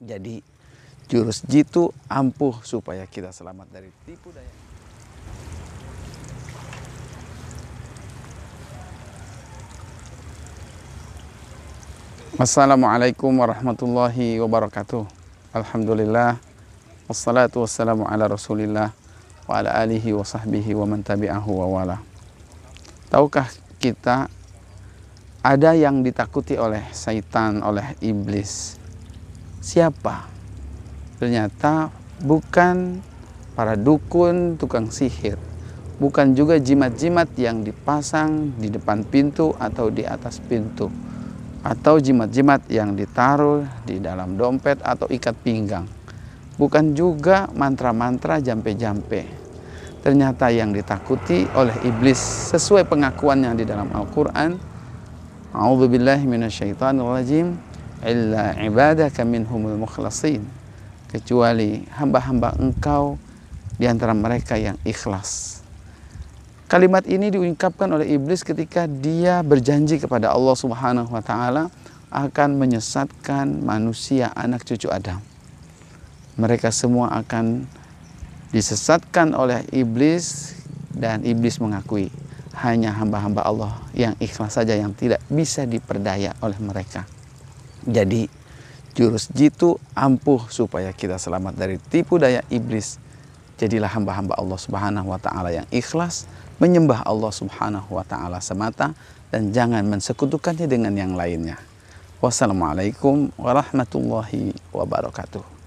Jadi jurus jitu ampuh supaya kita selamat dari tipu daya. Assalamualaikum warahmatullahi wabarakatuh. Alhamdulillah wassalatu wassalamu ala Rasulillah wa ala alihi wa sahbihi wa man tabi'ahu wa wala. Tahukah kita ada yang ditakuti oleh syaitan, oleh iblis? Siapa? Ternyata bukan para dukun, tukang sihir, bukan juga jimat-jimat yang dipasang di depan pintu atau di atas pintu atau jimat-jimat yang ditaruh di dalam dompet atau ikat pinggang. Bukan juga mantra-mantra jampe-jampe. Ternyata yang ditakuti oleh iblis sesuai pengakuan yang di dalam Al-Quran. A'udzubillahi minasyaitonirrajim. Illa ibadaka minhumul mukhlasin. Kecuali hamba-hamba engkau di antara mereka yang ikhlas. Kalimat ini diungkapkan oleh iblis ketika dia berjanji kepada Allah Subhanahu wa taala akan menyesatkan manusia anak cucu Adam. Mereka semua akan disesatkan oleh iblis dan iblis mengakui hanya hamba-hamba Allah yang ikhlas saja yang tidak bisa diperdaya oleh mereka. Jadi jurus jitu ampuh supaya kita selamat dari tipu daya iblis. Jadilah hamba-hamba Allah Subhanahu wa taala yang ikhlas menyembah Allah Subhanahu wa taala semata dan jangan mensekutukannya dengan yang lainnya. Wassalamualaikum warahmatullahi wabarakatuh.